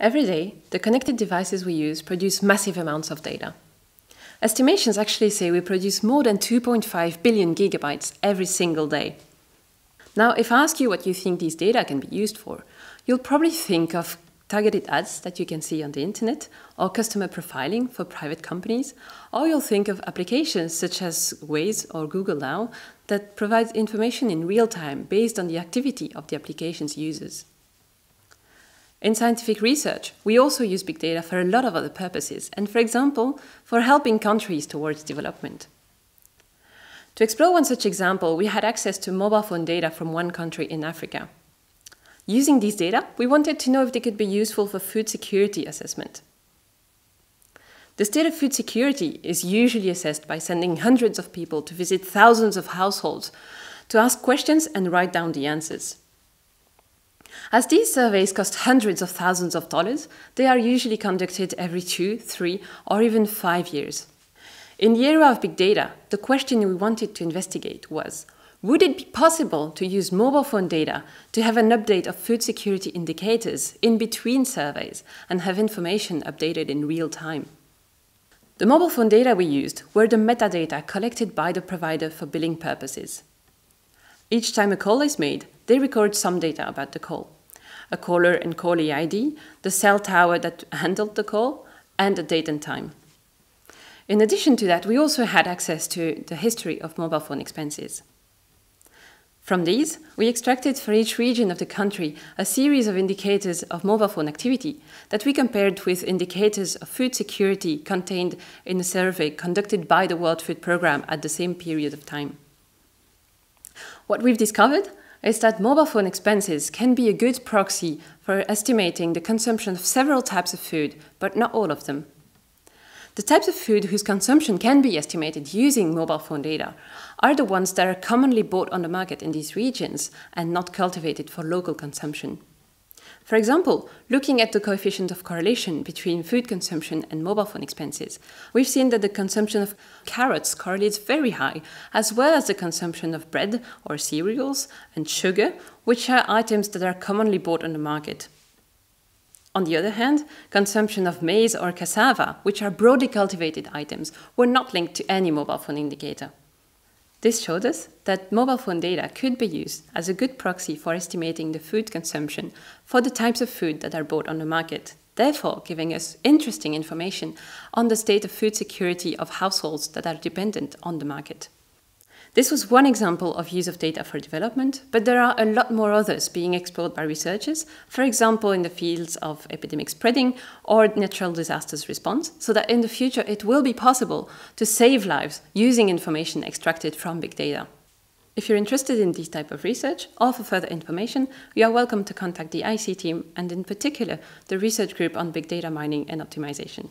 Every day, the connected devices we use produce massive amounts of data. Estimations actually say we produce more than 2.5 billion gigabytes every single day. Now, if I ask you what you think these data can be used for, you'll probably think of targeted ads that you can see on the internet, or customer profiling for private companies, or you'll think of applications such as Waze or Google Now that provides information in real time based on the activity of the application's users. In scientific research, we also use big data for a lot of other purposes, and for example, for helping countries towards development. To explore one such example, we had access to mobile phone data from one country in Africa. Using these data, we wanted to know if they could be useful for food security assessment. The state of food security is usually assessed by sending hundreds of people to visit thousands of households to ask questions and write down the answers. As these surveys cost hundreds of thousands of dollars, they are usually conducted every two, three, or even five years. In the era of big data, the question we wanted to investigate was would it be possible to use mobile phone data to have an update of food security indicators in between surveys and have information updated in real time? The mobile phone data we used were the metadata collected by the provider for billing purposes. Each time a call is made, they record some data about the call a caller and callee ID, the cell tower that handled the call, and the date and time. In addition to that, we also had access to the history of mobile phone expenses. From these, we extracted for each region of the country a series of indicators of mobile phone activity that we compared with indicators of food security contained in a survey conducted by the World Food Programme at the same period of time. What we've discovered is that mobile phone expenses can be a good proxy for estimating the consumption of several types of food, but not all of them. The types of food whose consumption can be estimated using mobile phone data are the ones that are commonly bought on the market in these regions and not cultivated for local consumption. For example, looking at the coefficient of correlation between food consumption and mobile phone expenses, we've seen that the consumption of carrots correlates very high, as well as the consumption of bread or cereals and sugar, which are items that are commonly bought on the market. On the other hand, consumption of maize or cassava, which are broadly cultivated items, were not linked to any mobile phone indicator. This showed us that mobile phone data could be used as a good proxy for estimating the food consumption for the types of food that are bought on the market, therefore giving us interesting information on the state of food security of households that are dependent on the market. This was one example of use of data for development, but there are a lot more others being explored by researchers, for example, in the fields of epidemic spreading or natural disasters response, so that in the future it will be possible to save lives using information extracted from big data. If you're interested in this type of research or for further information, you are welcome to contact the ICTEAM and in particular the research group on big data mining and optimization.